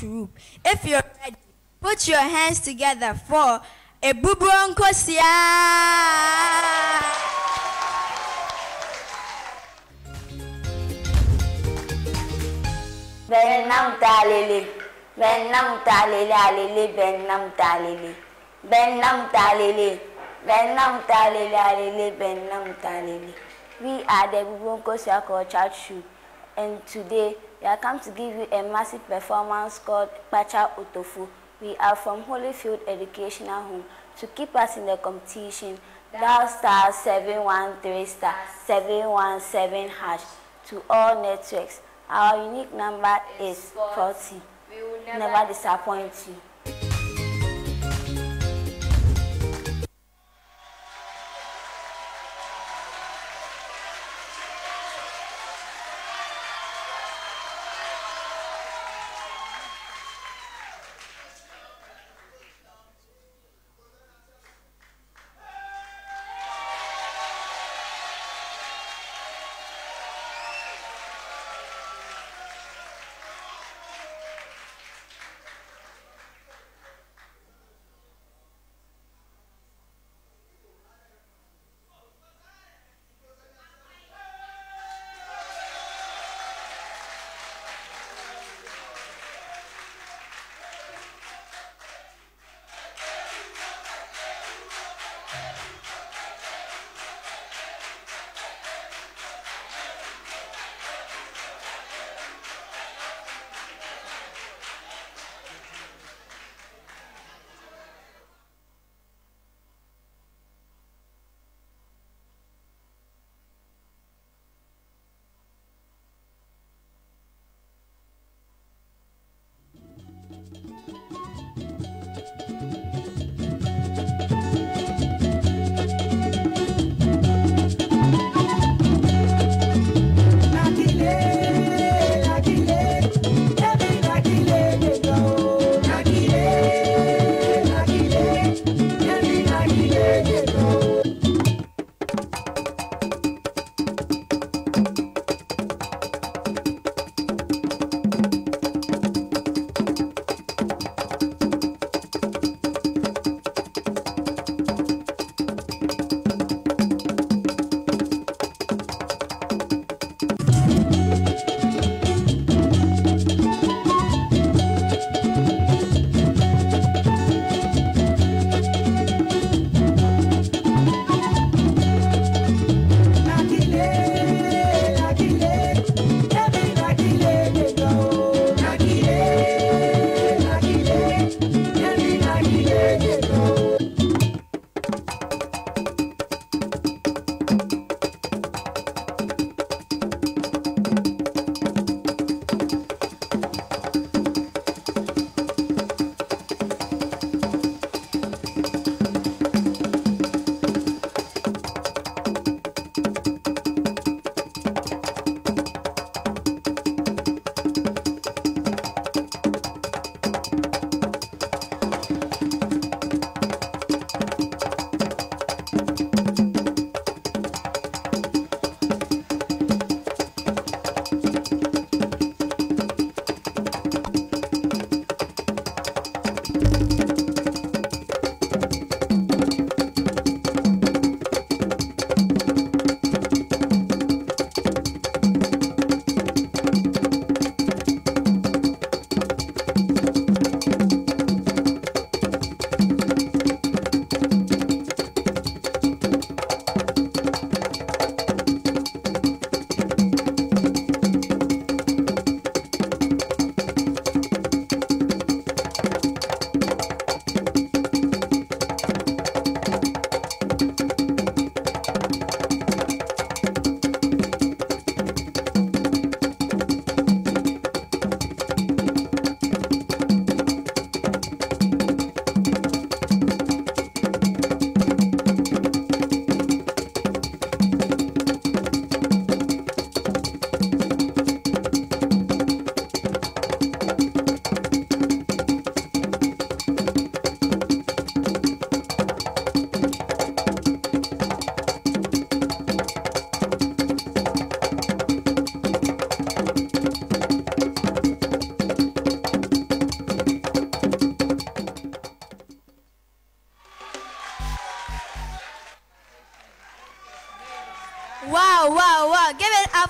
troop. If you're ready, put your hands together for Abuburo Nkosua. Benam talili, benam talili alili, benam talili, benam talili, benam talili alili, benam talili. We are the Bubonko Circle Church and today we are come to give you a massive performance called Pacha Otofu. We are from Holyfield Educational Home. To keep us in the competition, dial star 713 star 717 hash to all networks. Our unique number is 40. We will never, never disappoint you.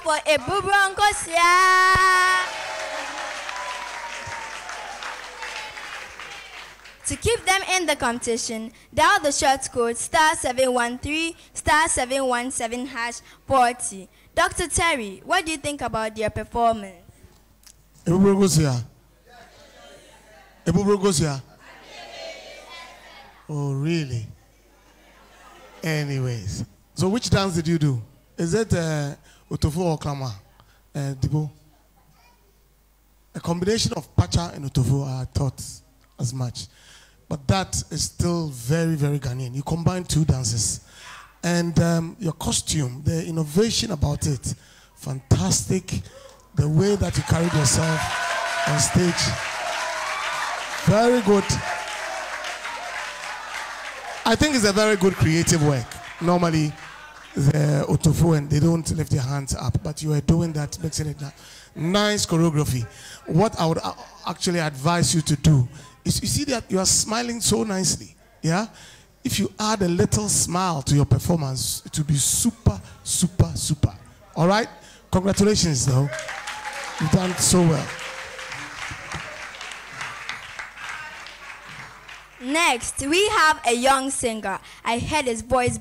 For Abuburo Nkosua. To keep them in the competition, dial the short code star 713 star 717 hash 40. Dr. Terry, what do you think about their performance? Goes here. Oh, really? Anyways, so which dance did you do? Is it uh, Otofo or Klama? Uh, Dibo? A combination of Pacha and Otofo, I thought as much. But that is still very, very Ghanaian. You combine two dances. And um, your costume, the innovation about it, fantastic. The way that you carried yourself on stage, very good. I think it's a very good creative work. Normally, the Otofo and they don't lift their hands up, but you are doing that, mixing it up. Nice choreography. What I would uh, actually advise you to do is you see that you are smiling so nicely. Yeah? If you add a little smile to your performance, it will be super, super, super. All right? Congratulations, though. You've done so well. Next, we have a young singer. I heard his voice